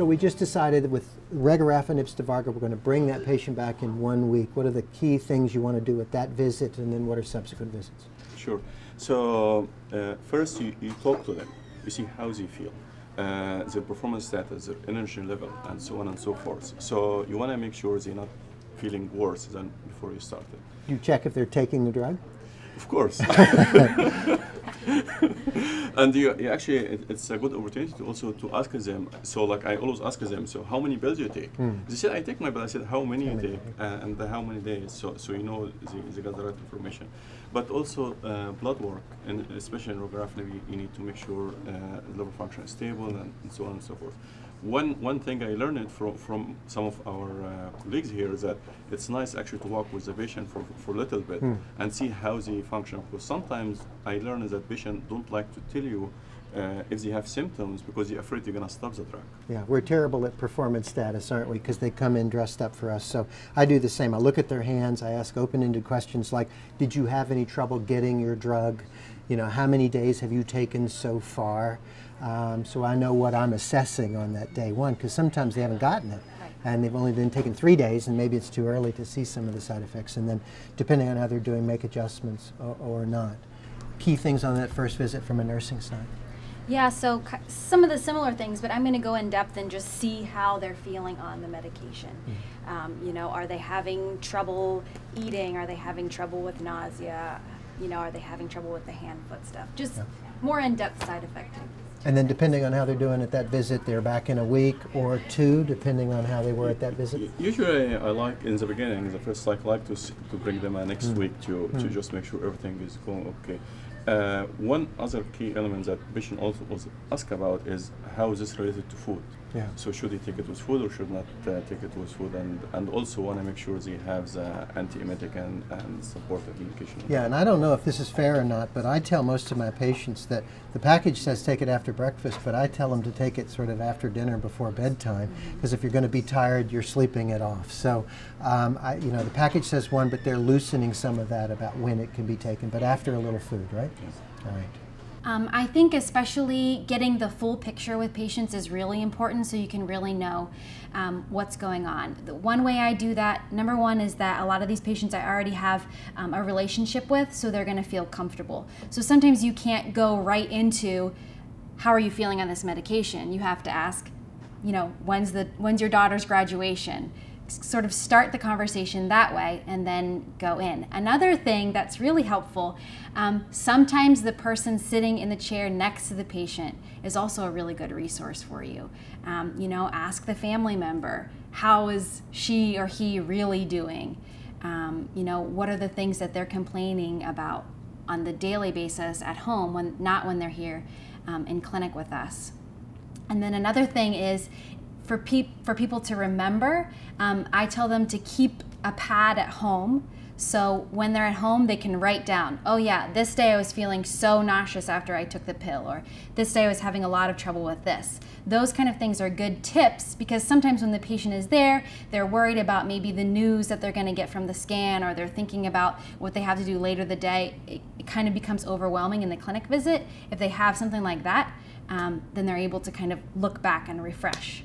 So we just decided that with regorafenib Stivarga, we're going to bring that patient back in one week. What are the key things you want to do with that visit, and then what are subsequent visits? Sure. So uh, first, you, you talk to them. You see how they feel, uh, their performance status, their energy level, and so on and so forth. So you want to make sure they're not feeling worse than before you started. You check if they're taking the drug. Of course. and you, you actually, it, it's a good opportunity to also to ask them. So, like I always ask them, so how many pills you take? Hmm. They said I take my pill. I said how many How you many? take uh, and how many days. So, so you know they, they got the right information. But also uh, blood work, and especially in radiography, you, you need to make sure uh, liver function is stable and, and so on and so forth. One, one thing I learned from, from some of our uh, colleagues here is that it's nice actually to walk with the patient for, for a little bit Hmm. and see how they function. Because sometimes I learn that patients don't like to tell you uh, if they have symptoms because they're afraid you're going to stop the drug. Yeah, we're terrible at performance status, aren't we? Because they come in dressed up for us. So I do the same. I look at their hands. I ask open-ended questions like, "Did you have any trouble getting your drug? You know, how many days have you taken so far?" Um, so I know what I'm assessing on that day one. Because sometimes they haven't gotten it, and they've only been taken three days, and maybe it's too early to see some of the side effects. And then, depending on how they're doing, make adjustments or, or not. Key things on that first visit from a nursing side. Yeah, so some of the similar things, but I'm going to go in depth and just see how they're feeling on the medication. Um, you know, are they having trouble eating? Are they having trouble with nausea? You know, are they having trouble with the hand foot stuff? Just Yeah. more in depth side effect. And then depending on how they're doing at that visit, they're back in a week or two, depending on how they were at that visit. Usually, I like in the beginning, the first like like to to bring them uh, next week to to just make sure everything is going okay. Uh, one other key element that patient also was asked about is how is this related to food. Yeah. So should he take it with food or should not uh, take it with food, and and also want to make sure they have the antiemetic and and supportive medication. Yeah, and I don't know if this is fair or not, but I tell most of my patients that the package says take it after breakfast, but I tell them to take it sort of after dinner before bedtime, because if you're going to be tired, you're sleeping it off. So, um, I, you know, the package says one, but they're loosening some of that about when it can be taken, but after a little food, right? Yes. All right. Um, I think especially getting the full picture with patients is really important so you can really know um, what's going on. The one way I do that, number one, is that a lot of these patients I already have um, a relationship with, so they're going to feel comfortable. So sometimes you can't go right into how are you feeling on this medication. You have to ask, you know, when's the when's your daughter's graduation? Sort of start the conversation that way and then go in. Another thing that's really helpful, um, sometimes the person sitting in the chair next to the patient is also a really good resource for you. Um, you know, ask the family member, how is she or he really doing? Um, you know, what are the things that they're complaining about on the daily basis at home when not when they're here um, in clinic with us. And then another thing is for, peop- for people to remember, um, I tell them to keep a pad at home. So when they're at home, they can write down, oh, yeah, this day I was feeling so nauseous after I took the pill, or this day I was having a lot of trouble with this. Those kind of things are good tips because sometimes when the patient is there, they're worried about maybe the news that they're going to get from the scan, or they're thinking about what they have to do later the day. It, it kind of becomes overwhelming in the clinic visit. If they have something like that, um, then they're able to kind of look back and refresh.